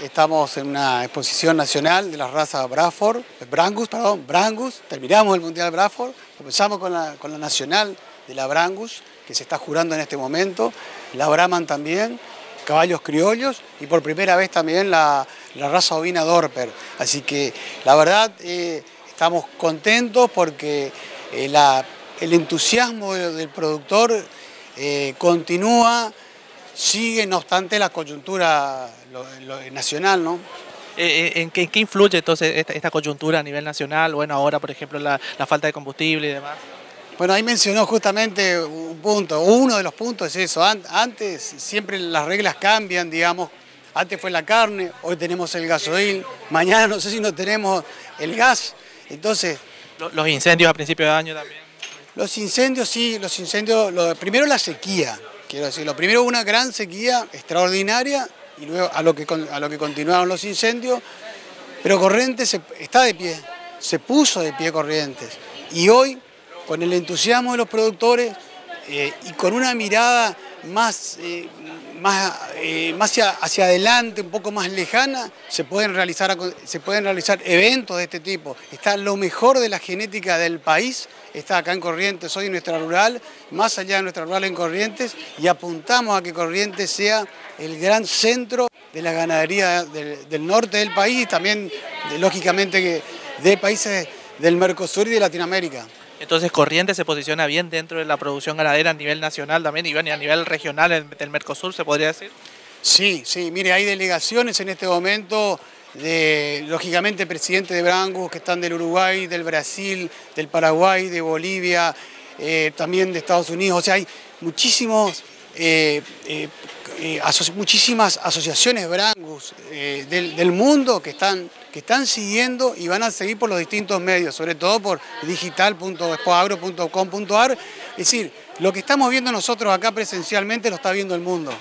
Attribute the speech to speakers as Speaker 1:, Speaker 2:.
Speaker 1: Estamos en una exposición nacional de la raza Bradford, Brangus, perdón, Brangus. Terminamos el Mundial Bradford, comenzamos con la, con la nacional de la Brangus, que se está jurando en este momento, la Brahman también, caballos criollos y por primera vez también la, raza ovina Dorper. Así que la verdad eh, estamos contentos porque eh, el entusiasmo del productor eh, continúa sigue no obstante la coyuntura nacional, ¿no?
Speaker 2: Eh, eh, ¿En qué, influye entonces esta, coyuntura a nivel nacional? Bueno, ahora por ejemplo la, falta de combustible y demás.
Speaker 1: Bueno, ahí mencionó justamente un punto, uno de los puntos es eso, antes siempre las reglas cambian, digamos, antes fue la carne, hoy tenemos el gasoil, mañana no sé si no tenemos el gas, entonces...
Speaker 2: Los incendios a principios de año también.
Speaker 1: Los incendios, sí, los incendios, primero la sequía, quiero decir, lo primero una gran sequía extraordinaria y luego a lo que, a lo que continuaron los incendios, pero Corrientes está de pie, se puso de pie Corrientes. Y hoy, con el entusiasmo de los productores eh, y con una mirada más, eh, más, eh, más hacia, adelante, un poco más lejana, se pueden, realizar, se pueden realizar eventos de este tipo. Está lo mejor de la genética del país, está acá en Corrientes, hoy en nuestra rural, más allá de nuestra rural en Corrientes, y apuntamos a que Corrientes sea el gran centro de la ganadería del, norte del país y también, lógicamente, de países del Mercosur y de Latinoamérica.
Speaker 2: Entonces Corrientes se posiciona bien dentro de la producción ganadera a nivel nacional también y a nivel regional del Mercosur, ¿se podría decir?
Speaker 1: Sí, sí, mire, hay delegaciones en este momento de, lógicamente, presidentes de Brangus que están del Uruguay, del Brasil, del Paraguay, de Bolivia, eh, también de Estados Unidos, o sea, hay muchísimos eh, eh, eh, muchísimas asociaciones Brangus del, mundo que están, que están siguiendo y van a seguir por los distintos medios, sobre todo por digital.espoagro.com.ar. Es decir, lo que estamos viendo nosotros acá presencialmente lo está viendo el mundo.